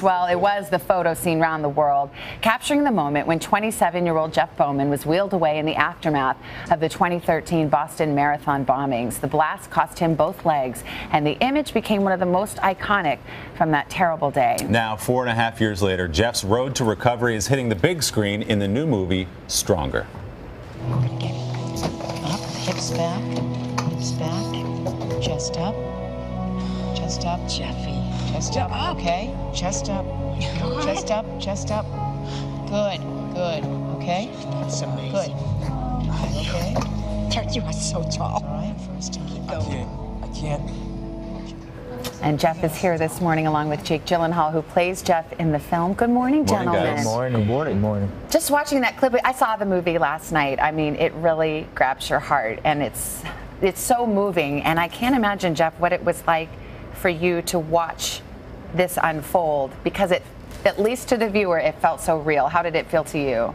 staged. Well, it was the photo seen around the world, capturing the moment when 27 year old Jeff Bauman was wheeled away in the aftermath of the 2013 Boston Marathon bombings. The blast cost him both legs, and the image became one of the most iconic from that terrible day. Now, four and a half years later, Jeff's road to recovery is hitting the big screen in the new movie, Stronger. Up, hips back, hips back, chest up, chest up. Jeffy. Chest up, ah, okay? Chest up, chest up, chest up. Good, good, okay? That's amazing. Good. Okay? You are so tall. All right, first keep I going. can't. I can't. And Jeff is here this morning along with Jake Gyllenhaal, who plays Jeff in the film. Good morning, Morning, gentlemen. guys. Morning, morning, morning. Just watching that clip, I saw the movie last night. I mean, it really grabs your heart, and it's it's so moving. And I can't imagine, Jeff, what it was like for you to watch this unfold because it, at least to the viewer, it felt so real. How did it feel to you?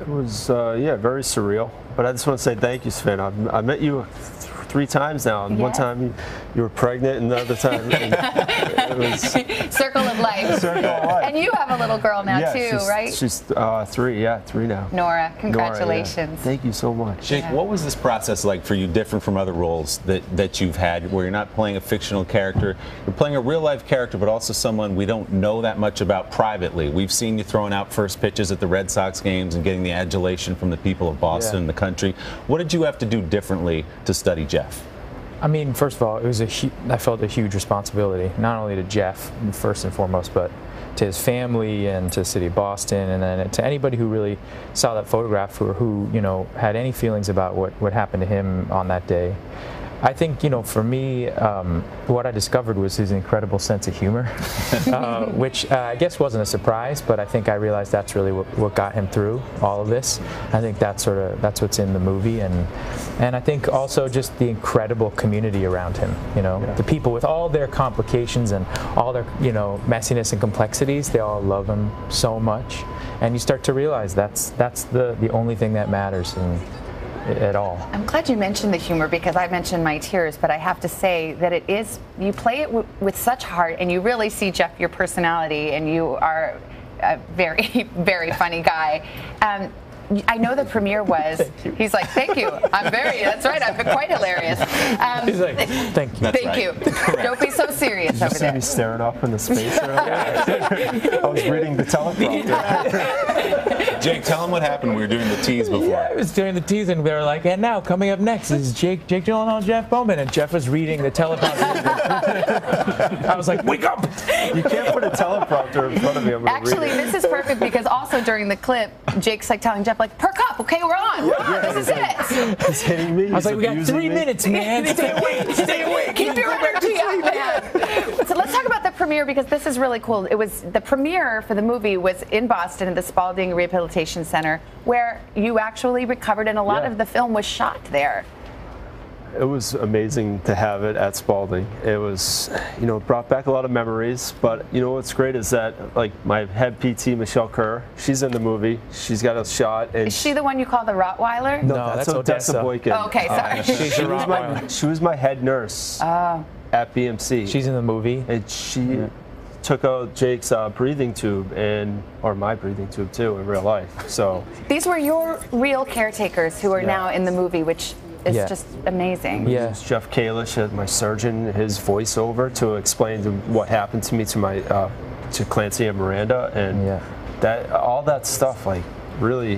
It was, uh, yeah, very surreal. But I just want to say thank you, Sven. I've, I met you th- three times now. And One time you, you were pregnant, and the other time it was Circle of life. circle of life. And you have a little girl now yeah, too, she's, right? She's uh, three, yeah, three now. Nora, Nora, yeah. congratulations. Thank you so much. Jake, what was this process like for you, different from other roles that, that you've had, where you're not playing a fictional character, you're playing a real life character, but also someone we don't know that much about privately? We've seen you throwing out first pitches at the Red Sox games and getting the adulation from the people of Boston Yeah. and the country. What did you have to do differently to study Jeff? I mean, first of all, it was a hu- I felt a huge responsibility, not only to Jeff first and foremost, but to his family and to the city of Boston, and then to anybody who really saw that photograph or who you know had any feelings about what what happened to him on that day. I think you know, for me, um, what I discovered was his incredible sense of humor, uh, which uh, I guess wasn't a surprise, but I think I realized that's really what, what got him through all of this. I think that's sort of that's what's in the movie, and and I think also just the incredible community around him. You know, the people with all their complications and all their you know messiness and complexities, they all love him so much, and you start to realize that's that's the the only thing that matters in, at all. I'm glad you mentioned the humor because I mentioned my tears, but I have to say that it is, you play it w- with such heart and you really see, Jeff, your personality, and you are a very, very funny guy. Um, I know the premiere was, he's like, thank you. I'm very, that's right, I've been quite hilarious. Um, He's like, thank you. That's thank right. you. Don't be so serious You over see me staring off into space earlier? I was reading the teleprompter. Jake, tell them what happened. We were doing the tease before. Yeah, it was doing the tease, and they were like, and now coming up next is Jake, Jake Gyllenhaal, and Jeff Bauman, and Jeff was reading the teleprompter. I was like, wake up! You can't put a teleprompter in front of me. I'm gonna read Actually, it. this is perfect because also during the clip, Jake's like telling Jeff, like, perk up, okay, we're on, we're on, this is it. He's hitting me. I was like, we got three minutes, man. Stay awake, stay awake. Keep your energy up, man. So let's talk about the premiere because this is really cool. It was the premiere for the movie was in Boston at the Spaulding Rehabilitation Center, where you actually recovered, and a lot Yeah. of the film was shot there. It was amazing to have it at Spaulding. It was, you know, it brought back a lot of memories. But you know what's great is that, like, my head PT Michelle Kerr, she's in the movie. She's got a shot, and Is she the one you call the Rottweiler? no, No, that's, that's Odessa, Odessa. Boykin. Oh, okay, uh, sorry. She's She a was my she was my head nurse Oh. At BMC. She's in the movie. and she took out Jake's uh, breathing tube and or my breathing tube too in real life. So These were your real caretakers who are Yeah. now in the movie, which is Yeah. just amazing. Yeah. used Jeff Kalish my surgeon, his voiceover to explain to what happened to me to my uh, to Clancy and Miranda, and Yeah. that all that stuff like really,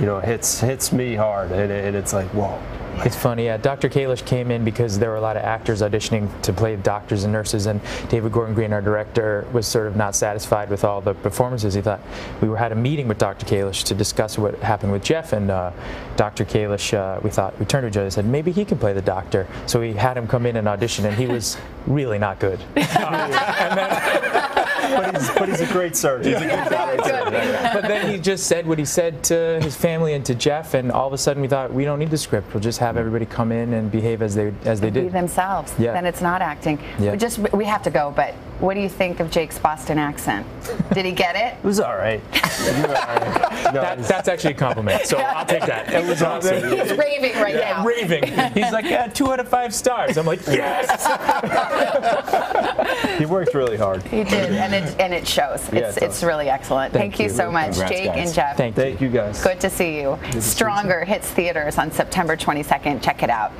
you know, hits hits me hard, and, and it's like whoa. It's funny, yeah. Dr. Kalish came in because there were a lot of actors auditioning to play doctors and nurses, and David Gordon Green, our director, was sort of not satisfied with all the performances. He thought we were, had a meeting with Dr. Kalish to discuss what happened with Jeff, and uh, Dr. Kalish, uh, we thought we turned to each other and said maybe he can play the doctor. So we had him come in and audition, and he was really not good. But he's, but he's a great surgeon. but then he just said what he said to his family and to Jeff, and all of a sudden we thought we don't need the script. We'll just have everybody come in and behave as they as they Be did. themselves. Yeah. Then it's not acting. Yeah. We just we have to go, but what do you think of Jake's Boston accent? Did he get it? It was all right. all right. No, That, that's actually a compliment, so I'll take that. It was awesome. He's raving right Yeah, now. raving. He's like, yeah, two out of five stars. I'm like, yes. he worked really hard. He did, and it and it shows. Yeah, It's it does. it's really excellent. Thank, Thank you you. so much, Congrats, Jake guys. and Jeff. Thank you. Thank you guys. Good to see you. see you Stronger hits theaters on September 22nd. Check it out.